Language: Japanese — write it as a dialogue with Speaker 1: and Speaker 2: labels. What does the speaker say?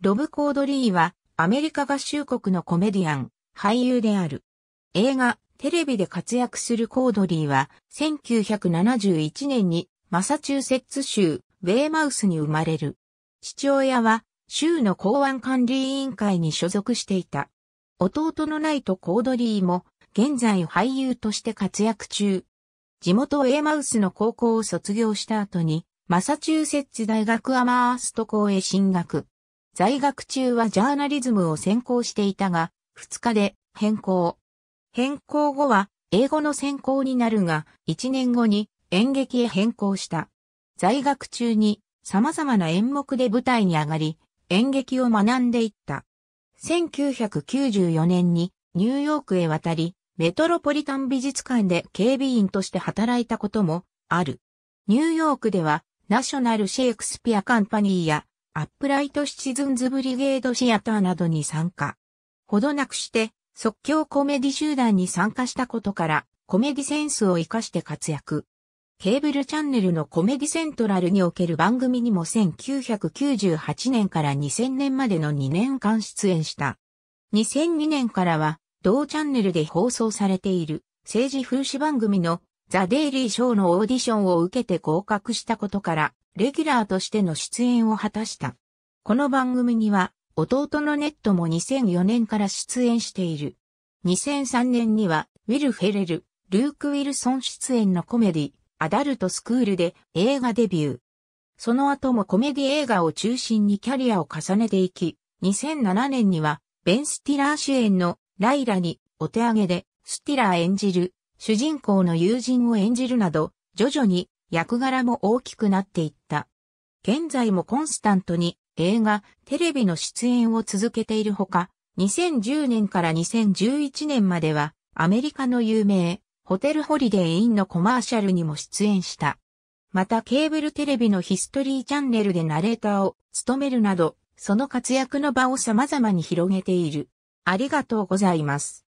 Speaker 1: ロブ・コードリーはアメリカ合衆国のコメディアン、俳優である。映画、テレビで活躍するコードリーは1971年にマサチューセッツ州ウェイマウスに生まれる。父親は州の公安管理委員会に所属していた。弟のナイト・コードリーも現在俳優として活躍中。地元ウェイマウスの高校を卒業した後にマサチューセッツ大学アマースト校へ進学。在学中はジャーナリズムを専攻していたが、2日で変更。変更後は英語の専攻になるが、1年後に演劇へ変更した。在学中に様々な演目で舞台に上がり、演劇を学んでいった。1994年にニューヨークへ渡り、メトロポリタン美術館で警備員として働いたこともある。ニューヨークではナショナルシェイクスピアカンパニーやアップライトシチズンズブリゲードシアターなどに参加。ほどなくして即興コメディ集団に参加したことからコメディセンスを活かして活躍。ケーブルチャンネルのコメディセントラルにおける番組にも1998年から2000年までの2年間出演した。2002年からは同チャンネルで放送されている政治風刺番組のザ・デイリー・ショーのオーディションを受けて合格したことからレギュラーとしての出演を果たした。この番組には弟のネイトも2004年から出演している。2003年にはウィル・フェレル、ルーク・ウィルソン出演のコメディアダルトスクールで映画デビュー。その後もコメディ映画を中心にキャリアを重ねていき、2007年にはベン・スティラー主演のライラにお手上げでスティラー演じる主人公の友人を演じるなど、徐々に役柄も大きくなっていった。現在もコンスタントに映画、テレビの出演を続けているほか、2010年から2011年まではアメリカの有名ホテルホリデーインのコマーシャルにも出演した。またケーブルテレビのヒストリーチャンネルでナレーターを務めるなど、その活躍の場を様々に広げている。ありがとうございます。